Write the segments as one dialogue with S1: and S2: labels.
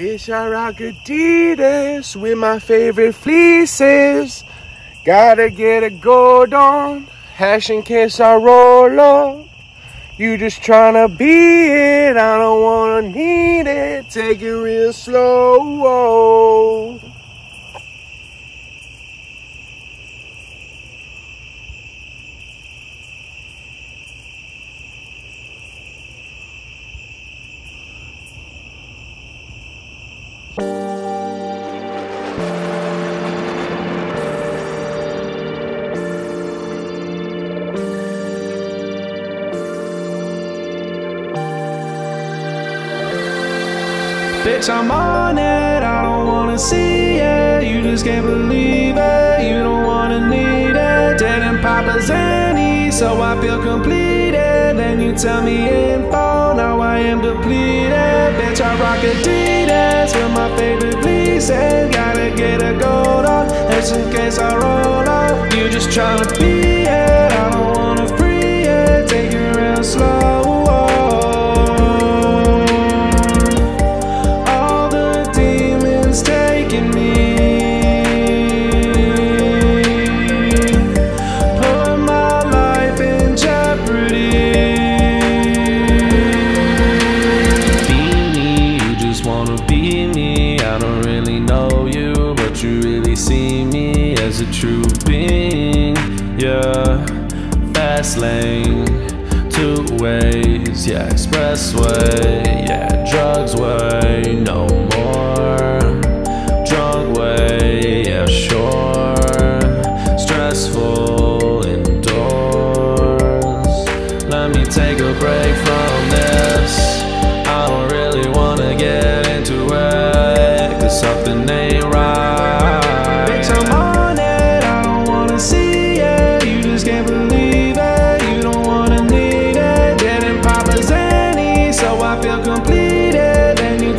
S1: Bitch, I rock Adidas with my favorite fleeces. Gotta get a gold on, hash in case I roll up. You just tryna be it, I don't wanna need it. Take it real slow.
S2: Bitch, I'm on it, I don't wanna see it. You just can't believe it, you don't wanna need it. Taking Papa's Annie, so I feel completed. Then you tell me info, now I am depleted. Bitch, I rock Adidas with my favorite pieces. Gotta get a gold on, just in case I roll up. You just tryna be true being. Yeah, fast lane, two ways, yeah, expressway, yeah, drugs way, no more. Drunk way, yeah, sure. Stressful indoors. Let me take a break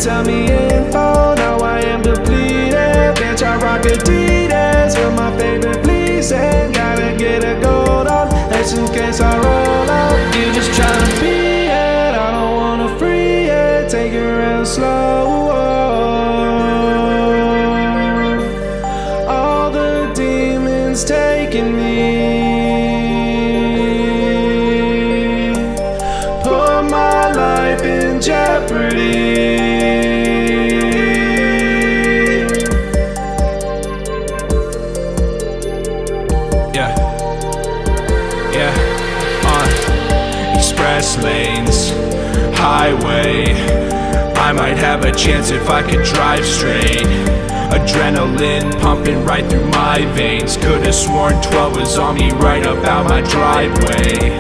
S2: tell me info, now I am depleted. Bitch, I rock Adidas with my favorite fleeces. Gotta get a gold on, that's in case I roll out. You just tryna be it, I don't wanna free it. Take it real slow. All the demons taking me. Put my life in jeopardy. Express lanes, highway. I might have a chance if I could drive straight. Adrenaline pumping right through my veins. Could've sworn 12 was on me right about my driveway.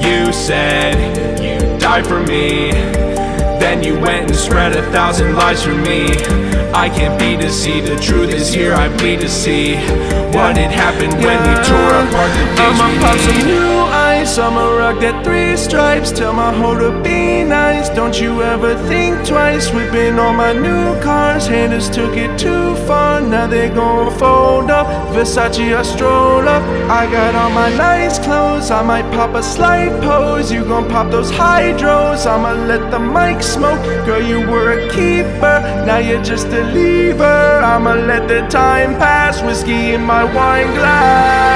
S2: You said you'd die for me. Then you went and spread a thousand lies for me. I can't be deceived, the truth is here, I bleed to see what had happened when we tore apart the things
S1: I'ma
S2: we need.
S1: New ice, I'ma rock that three stripes. Tell my hoe to be nice, don't you ever think twice. Whipping on my new cars, haters took it too far. Now they gon' fold up, Versace I stroll up. I got on my nice clothes, I might pop a slight pose. You gon' pop those hydros, I'ma let the mic smoke. Girl you were a keeper, now you're just a leaver I'ma let the time pass, whiskey in my wine glass